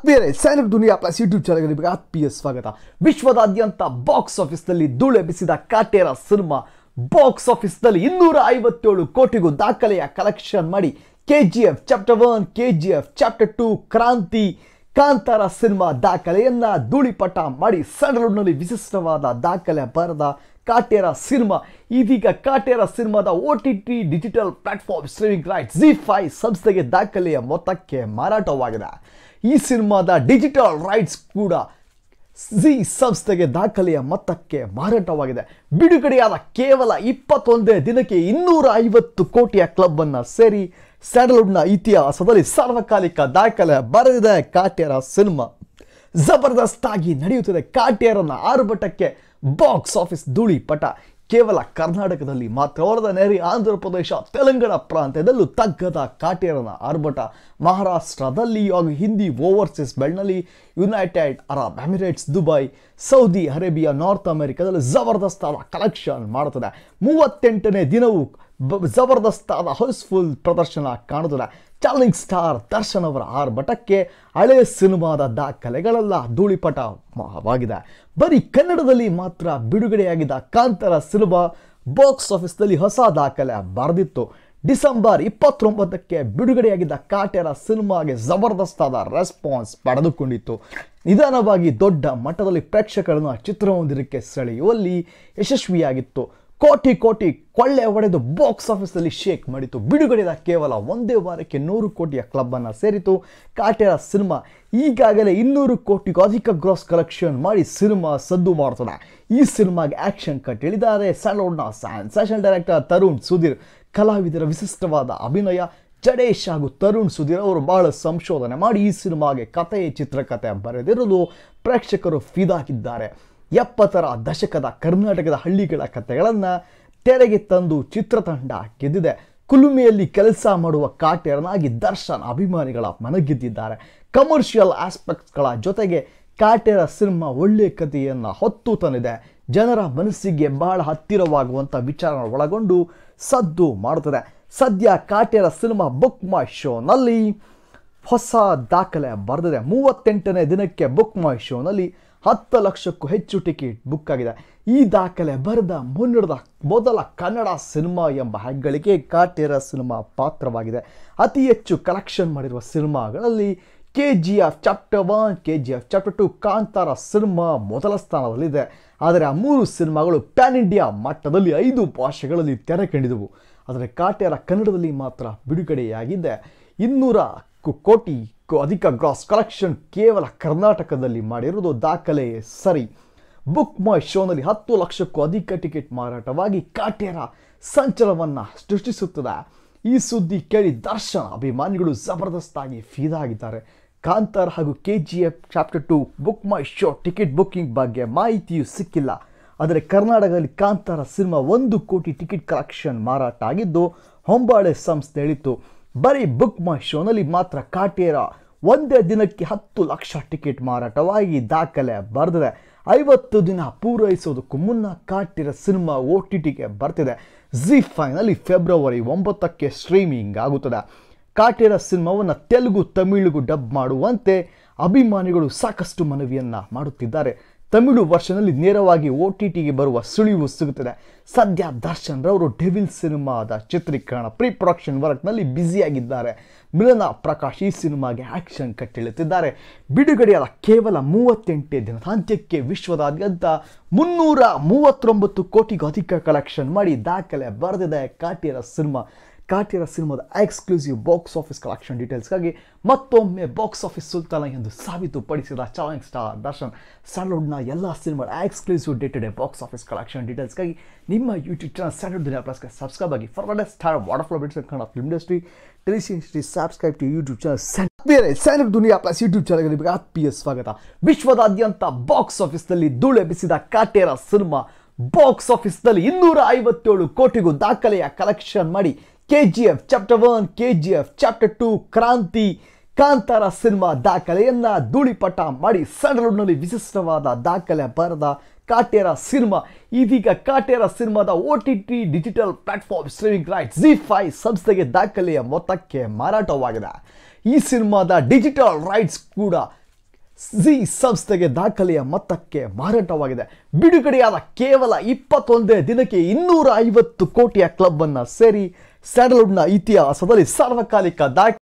ಬೇರೆ ಸೈನಿಕ್ ದುನಿಯಾ plus YouTube ಚಾನಲ್ಗೆ ನಿಮಗೆ ಆತ್ಮೀಯ ಸ್ವಾಗತ. ವಿಶ್ವದಾದ್ಯಂತ ಬಾಕ್ಸ್ ಆಫೀಸ್ನಲ್ಲಿ ಧೂಳೆಬ್ಬಿಸಿದ ಕಾಟೇರ ಸಿನಿಮಾ ಬಾಕ್ಸ್ ಆಫೀಸ್ನಲ್ಲಿ ಇನ್ನೂರ ಐವತ್ತೇಳು ಕೋಟಿಗೂ ದಾಖಲೆಯ ಕಲೆಕ್ಷನ್ ಮಾಡಿ K G F chapter one K G F chapter two Kranti, Kantara cinema ದಾಖಲೆಯನ್ನ ಧೂಳಿಪಟ ಮಾಡಿ ಸ್ಯಾಂಡಲ್ವುಡ್ನಲ್ಲಿ ವಿಶಿಷ್ಟವಾದ ದಾಖಲೆ ಬರೆದ ಕಾಟೇರ ಸಿನಿಮಾ ಇದೀಗ ಕಾಟೇರ ಸಿನಿಮಾದ O T T digital platform streaming right Zee five ಸಂಸ್ಥೆಗೆ ದಾಖಲೆಯ ಮೊತ್ತಕ್ಕೆ ಮಾರಾಟವಾಗಿದೆ. ಈ ಸಿನಿಮಾದ ಡಿಜಿಟಲ್ ರೈಟ್ಸ್ ಕೂಡ ಜಿ ಸಂಸ್ಥೆಗೆ ದಾಖಲೆಯ ಮೊತ್ತಕ್ಕೆ ಮಾರಾಟವಾಗಿದೆ. ಬಿಡುಗಡೆಯಾದ ಕೇವಲ ಇಪ್ಪತ್ತೊಂದೇ ದಿನಕ್ಕೆ ಇನ್ನೂರ ಐವತ್ತು ಕೋಟಿಯ ಕ್ಲಬ್ ಅನ್ನ ಸೇರಿ ಸ್ಯಾಂಡಲ್ವುಡ್ನ ಇತಿಹಾಸದಲ್ಲಿ ಸಾರ್ವಕಾಲಿಕ ದಾಖಲೆ ಬರೆದಿದೆ ಕಾಟ್ಯರ ಸಿನಿಮಾ ಜಬರ್ದಸ್ತಾಗಿ ನಡೆಯುತ್ತಿದೆ ಕಾಟ್ಯರನ್ನ ಆರ್ಭಟಕ್ಕೆ ಬಾಕ್ಸ್ ಆಫೀಸ್ ಧೂಳಿ ಪಟ ಕೇವಲ ಕರ್ನಾಟಕದಲ್ಲಿ ಮಾತ್ರವಲ್ಲದ ನೆರೆ ಆಂಧ್ರ ಪ್ರದೇಶ, ತೆಲಂಗಾಣ ಪ್ರಾಂತ್ಯದಲ್ಲೂ ತಗ್ಗದ ಕಾಟೇರನ ಆರ್ಭಟ. ಮಹಾರಾಷ್ಟ್ರದಲ್ಲಿ ಹಾಗೂ Hindi overseas ಬೆಳ್ನಲ್ಲಿ United Arab Emirates, Dubai, Saudi Arabia, North ಅಮೆರಿಕಾದಲ್ಲಿ ಜಬರ್ದಸ್ತಾದ ಕಲೆಕ್ಷನ್ ಮಾಡುತ್ತದೆ. ಮೂವತ್ತೆಂಟನೇ ದಿನವೂ ಜಬರ್ದಸ್ತಾದ ಹೌಸ್ಫುಲ್ ಪ್ರದರ್ಶನ ಕಾಣುತ್ತದೆ ಚಾಲಿಂಗ್ ಸ್ಟಾರ್ ದರ್ಶನ್ ಅವರ ಆರ್ಭಟಕ್ಕೆ ಹಳೆ ಸಿನಿಮಾದ ದಾಖಲೆಗಳೆಲ್ಲ ಧೂಳಿಪಟವಾಗಿದೆ ಬರೀ ಕನ್ನಡದಲ್ಲಿ ಮಾತ್ರ ಬಿಡುಗಡೆಯಾಗಿದ್ದ ಕಾಂತರ ಸಿನಿಮಾ ಬಾಕ್ಸ್ ಆಫೀಸ್ನಲ್ಲಿ ಹೊಸ ದಾಖಲೆ ಬರೆದಿತ್ತು. ಡಿಸೆಂಬರ್ ಇಪ್ಪತ್ತೊಂಬತ್ತಕ್ಕೆ ಬಿಡುಗಡೆಯಾಗಿದ್ದ ಕಾಟೇರ ಸಿನಿಮಾಗೆ ಜಬರ್ದಸ್ತಾದ ರೆಸ್ಪಾನ್ಸ್ ಪಡೆದುಕೊಂಡಿತ್ತು. ನಿಧಾನವಾಗಿ ದೊಡ್ಡ ಮಟ್ಟದಲ್ಲಿ ಪ್ರೇಕ್ಷಕರನ್ನು ಚಿತ್ರಮಂದಿರಕ್ಕೆ ಸೆಳೆಯುವಲ್ಲಿ ಯಶಸ್ವಿಯಾಗಿತ್ತು. ಕೋಟಿ ಕೋಟಿ ಕೊಳ್ಳೆ ಹೊಡೆದು ಬಾಕ್ಸ್ ಆಫೀಸಲ್ಲಿ ಶೇಕ್ ಮಾಡಿತು. ಬಿಡುಗಡೆದ ಕೇವಲ ಒಂದೇ ವಾರಕ್ಕೆ ನೂರು ಕೋಟಿಯ ಕ್ಲಬ್ಬನ್ನು ಸೇರಿತು. ಕಾಟೇರ ಸಿನಿಮಾ ಈಗಾಗಲೇ ಇನ್ನೂರು ಕೋಟಿಗೂ ಅಧಿಕ ಗ್ರಾಸ್ ಕಲೆಕ್ಷನ್ ಮಾಡಿ ಸಿನಿಮಾ ಸದ್ದು ಮಾಡ್ತದೆ. ಈ ಸಿನಿಮಾಗೆ ಆ್ಯಕ್ಷನ್ ಕಟ್ ಹೇಳಿದ್ದಾರೆ ಸ್ಯಾಂಡಲ್ವುಡ್ನ ಸ್ಯಾನ್ಸೇಷನ್ ಡೈರೆಕ್ಟರ್ ತರುಣ್ ಸುಧೀರ್. ಕಲಾವಿದರ ವಿಶಿಷ್ಟವಾದ ಅಭಿನಯ, ಜಡೇಶ್ ಹಾಗೂ ತರುಣ್ ಸುಧೀರ್ ಅವರು ಬಹಳ ಸಂಶೋಧನೆ ಮಾಡಿ ಈ ಸಿನಿಮಾಗೆ ಕಥೆ ಚಿತ್ರಕಥೆ ಬರೆದಿರುವುದು ಪ್ರೇಕ್ಷಕರು ಫಿದಾಗಿದ್ದಾರೆ. ಎಪ್ಪತ್ತರ ದಶಕದ ಕರ್ನಾಟಕದ ಹಳ್ಳಿಗಳ ಕಥೆಗಳನ್ನು ತೆರೆಗೆ ತಂದು ಚಿತ್ರತಂಡ ಗೆದ್ದಿದೆ. ಕುಲುಮೆಯಲ್ಲಿ ಕೆಲಸ ಮಾಡುವ ಕಾಟೇರನಾಗಿ ದರ್ಶನ್ ಅಭಿಮಾನಿಗಳ ಮನಗೆದ್ದಿದ್ದಾರೆ. ಕಮರ್ಷಿಯಲ್ ಆಸ್ಪೆಕ್ಟ್ಸ್ಗಳ ಜೊತೆಗೆ ಕಾಟೇರ ಸಿನಿಮಾ ಒಳ್ಳೆಯ ಕಥೆಯನ್ನು ಹೊತ್ತು ತಂದಿದೆ. ಜನರ ಮನಸ್ಸಿಗೆ ಬಹಳ ಹತ್ತಿರವಾಗುವಂಥ ವಿಚಾರ ಒಳಗೊಂಡು ಸದ್ದು ಮಾಡುತ್ತದೆ. ಸದ್ಯ ಕಾಟೇರ ಸಿನಿಮಾ ಬುಕ್ ಮೈ ಶೋನಲ್ಲಿ ಹೊಸ ದಾಖಲೆ ಬರೆದಿದೆ. ಮೂವತ್ತೆಂಟನೇ ದಿನಕ್ಕೆ ಬುಕ್ ಮೈ ಶೋನಲ್ಲಿ ಹತ್ತು ಲಕ್ಷಕ್ಕೂ ಹೆಚ್ಚು ಟಿಕೆಟ್ ಬುಕ್ ಆಗಿದೆ. ಈ ದಾಖಲೆ ಬರೆದ ಮುನ್ನಡೆದ ಮೊದಲ ಕನ್ನಡ ಸಿನಿಮಾ ಎಂಬ ಹೆಗ್ಗಳಿಕೆ ಕಾಟೇರ ಸಿನಿಮಾ ಪಾತ್ರವಾಗಿದೆ. ಅತಿ ಹೆಚ್ಚು ಕಲೆಕ್ಷನ್ ಮಾಡಿರುವ ಸಿನಿಮಾಗಳಲ್ಲಿ K G F chapter one K G F chapter two Kantara cinema ಮೊದಲ ಸ್ಥಾನದಲ್ಲಿದೆ. ಆದರೆ ಆ ಮೂರು ಸಿನಿಮಾಗಳು ಪ್ಯಾನ್ ಇಂಡಿಯಾ ಮಟ್ಟದಲ್ಲಿ ಐದು ಭಾಷೆಗಳಲ್ಲಿ ತೆರೆ ಕಂಡಿದವು ಆದರೆ ಕಾಟೇರ ಕನ್ನಡದಲ್ಲಿ ಮಾತ್ರ ಬಿಡುಗಡೆಯಾಗಿದೆ. ಇನ್ನೂರ ಕೋಟಿ ಅಧಿಕ ಗ್ರಾಸ್ ಕಲೆಕ್ಷನ್ ಕೇವಲ ಕರ್ನಾಟಕದಲ್ಲಿ ಮಾಡಿರುವುದು ದಾಖಲೆ ಸರಿ. ಬುಕ್ ಮೈ ಶೋನಲ್ಲಿ ಹತ್ತು ಲಕ್ಷಕ್ಕೂ ಅಧಿಕ ಟಿಕೆಟ್ ಮಾರಾಟವಾಗಿ ಕಾಟೇರ ಸಂಚಲನವನ್ನು ಸೃಷ್ಟಿಸುತ್ತದೆ. ಈ ಸುದ್ದಿ ಕೇಳಿ ದರ್ಶನ್ ಅಭಿಮಾನಿಗಳು ಜಬರ್ದಸ್ತಾಗಿ ಫಿದಾಗಿದ್ದಾರೆ. ಕಾಂತಾರ್ ಹಾಗೂ K G F chapter two book my show ticket booking ಬಗ್ಗೆ ಮಾಹಿತಿಯೂ ಸಿಕ್ಕಿಲ್ಲ. ಆದರೆ ಕರ್ನಾಟಕದಲ್ಲಿ ಕಾಂತಾರ ಸಿನಿಮಾ ಒಂದು ಕೋಟಿ ಟಿಕೆಟ್ ಕಲೆಕ್ಷನ್ ಮಾರಾಟ ಆಗಿದ್ದು, ಹೊಂಬಾಳೆ ಸಂಸ್ಥೆ ಹೇಳಿತ್ತು ಬರೀ ಬುಕ್ ಮೈ ಶೋನಲ್ಲಿ ಮಾತ್ರ ಕಾಟೇರ ಒಂದೇ ದಿನಕ್ಕೆ ಹತ್ತು ಲಕ್ಷ ಟಿಕೆಟ್ ಮಾರಾಟವಾಗಿ ದಾಖಲೆ ಬರೆದಿದೆ. ಐವತ್ತು ದಿನ ಪೂರೈಸೋದಕ್ಕೂ ಮುನ್ನ ಕಾಟಿರ ಸಿನಿಮಾ ಓ ಟಿ ಟಿಗೆ ಬರ್ತಿದೆ. ಜಿ ಫೈನಲ್ಲಿ ಫೆಬ್ರವರಿ ಒಂಬತ್ತಕ್ಕೆ ಸ್ಟ್ರೀಮಿಂಗ್ ಆಗುತ್ತದೆ. ಕಾಟೇರ ಸಿನಿಮಾವನ್ನು ತೆಲುಗು, ತಮಿಳಿಗೂ ಡಬ್ ಮಾಡುವಂತೆ ಅಭಿಮಾನಿಗಳು ಸಾಕಷ್ಟು ಮನವಿಯನ್ನು ಮಾಡುತ್ತಿದ್ದಾರೆ. ತಮಿಳು ವರ್ಷನಲ್ಲಿ ನೇರವಾಗಿ ಒ ಟಿ ಟಿಗೆ ಬರುವ ಸುಳಿವು ಸಿಗುತ್ತದೆ. ಸದ್ಯ ದರ್ಶನ್ ರವರು ಡೆವಿಲ್ ಸಿನಿಮಾದ ಚಿತ್ರೀಕರಣ ಪ್ರೀ ಪ್ರೊಡಕ್ಷನ್ ವರ್ಕ್ನಲ್ಲಿ ಬ್ಯುಸಿಯಾಗಿದ್ದಾರೆ. ಮಿಲನ ಪ್ರಕಾಶ್ ಈ ಸಿನಿಮಾಗೆ ಆ್ಯಕ್ಷನ್ ಕಟ್ಟಿಳುತ್ತಿದ್ದಾರೆ ಬಿಡುಗಡೆಯಾದ ಕೇವಲ ಮೂವತ್ತೆಂಟೇ ದಿನದಾಂತ್ಯಕ್ಕೆ ವಿಶ್ವದಾದ್ಯಂತ ಮುನ್ನೂರ ಮೂವತ್ತೊಂಬತ್ತು ಕೋಟಿಗೂ ಅಧಿಕ ಕಲೆಕ್ಷನ್ ಮಾಡಿ ದಾಖಲೆ ಬರೆದಿದೆ ಕಾಟಿಯರ ಸಿನಿಮಾ. ಕಾಟಿಯರ ಸಿನಿಮಾದ ಎಕ್ಸ್ಕ್ಲೂಸಿವ್ ಬಾಕ್ಸ್ ಆಫೀಸ್ ಕಲೆಕ್ಷನ್ ಡೀಟೇಲ್ಸ್ಗಾಗಿ ಮತ್ತೊಮ್ಮೆ ಬಾಕ್ಸ್ ಆಫೀಸ್ ಸುಲ್ತಾನ ಎಂದು ಸಾಬೀತುಪಡಿಸಿದ ಚಾಲೆಂಜ್ ಸ್ಟಾರ್ ದರ್ಶನ್ ಸ್ಯಾಂಡ್ವುಡ್ನ ಎಲ್ಲ ಸಿನಿಮಾದ exclusive day to day box office collection ಡೀಟೇಲ್ಸ್ಗಾಗಿ ನಿಮ್ಮ ಯೂಟ್ಯೂಬ್ ಚಾನಲ್ ಸ್ಯಾಂಡ್ವುಡ್ ದಿನ ಪ್ಲಸ್ಗೆ ಸಬ್ಸ್ಕ್ರೈಬ್ ಆಗಿ for star water flow bits Kannada film industry ಟೆಲಿಸಿ industry subscribe to YouTube channel ಬೇರೆ ಸ್ಯಾಂಡ್ ದುನಿಯಾ ಪ್ಲಸ್ ಯೂಟ್ಯೂಬ್ ಚಾನಲ್ಗೆ ನಿಮಗೆ ಆತ್ಮೀಯ ಸ್ವಾಗತ. ವಿಶ್ವದಾದ್ಯಂತ ಬಾಕ್ಸ್ ಆಫೀಸ್ನಲ್ಲಿ ಧೂಳೆಬ್ಬಿಸಿದ ಕಾಟೇರ ಸಿನಿಮಾ ಬಾಕ್ಸ್ ಆಫೀಸ್ನಲ್ಲಿ ಇನ್ನೂರ ಐವತ್ತೇಳು ಕೋಟಿಗೂ ದಾಖಲೆಯ ಕಲೆಕ್ಷನ್ ಮಾಡಿ K G F chapter one K G F chapter two Kranti Kantara cinema ದಾಖಲೆಯನ್ನು ಧೂಳಿಪಟ ಮಾಡಿ ಸ್ಯಾಂಡಲ್ವುಡ್ನಲ್ಲಿ ವಿಶಿಷ್ಟವಾದ ದಾಖಲೆ ಬರೆದ ಕಾಟೇರ ಸಿನಿಮಾ ಇದೀಗ ಕಾಟೇರ ಸಿನಿಮಾದ O T T digital platform streaming right Zee five ಸಂಸ್ಥೆಗೆ ದಾಖಲೆಯ ಮೊತ್ತಕ್ಕೆ ಮಾರಾಟವಾಗಿದೆ. ಈ ಸಿನಿಮಾದ ಡಿಜಿಟಲ್ ರೈಟ್ಸ್ ಕೂಡ ಜಿ ಸಂಸ್ಥೆಗೆ ದಾಖಲೆಯ ಮೊತ್ತಕ್ಕೆ ಮಾರಾಟವಾಗಿದೆ. ಬಿಡುಗಡೆಯಾದ ಕೇವಲ ಇಪ್ಪತ್ತೊಂದೇ ದಿನಕ್ಕೆ ಇನ್ನೂರ ಐವತ್ತು ಕೋಟಿಯ ಕ್ಲಬ್ ಅನ್ನ ಸೇರಿ ಸ್ಯಾಂಡಲ್ವುಡ್ನ ಇತಿಹಾಸದಲ್ಲಿ ಸಾರ್ವಕಾಲಿಕ ದಾಖಲೆ